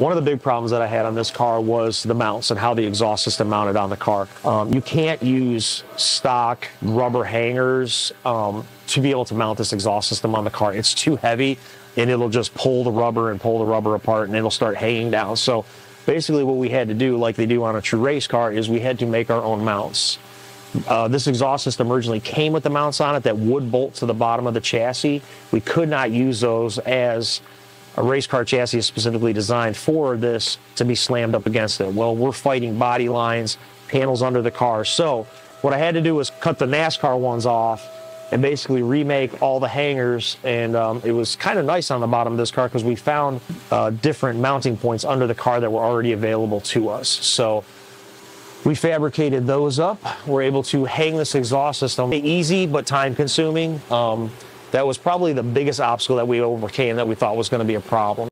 One of the big problems that I had on this car was the mounts and how the exhaust system mounted on the car. Um, you can't use stock rubber hangers um, to be able to mount this exhaust system on the car. It's too heavy and it'll just pull the rubber and pull the rubber apart and it'll start hanging down. So basically what we had to do, like they do on a true race car, is we had to make our own mounts. Uh, this exhaust system originally came with the mounts on it that would bolt to the bottom of the chassis. We could not use those as a race car chassis is specifically designed for this to be slammed up against it. Well, we're fighting body lines, panels under the car. So what I had to do was cut the NASCAR ones off and basically remake all the hangers. And um, it was kind of nice on the bottom of this car because we found uh, different mounting points under the car that were already available to us. So we fabricated those up. We're able to hang this exhaust system. Easy, but time consuming. Um, that was probably the biggest obstacle that we overcame that we thought was going to be a problem.